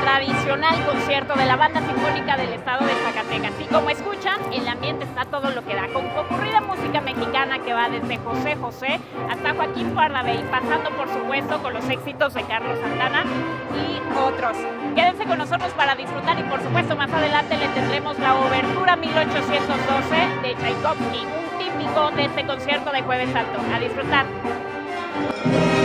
tradicional concierto de la Banda Sinfónica del Estado de Zacatecas. Y como escuchan, el ambiente está todo lo que da, con concurrida música mexicana que va desde José José hasta Joaquín Pardavé, pasando por supuesto con los éxitos de Carlos Santana y otros. Quédense con nosotros para disfrutar y por supuesto más adelante le tendremos la obertura 1812 de Tchaikovsky, un típico de este concierto de Jueves Santo. A disfrutar.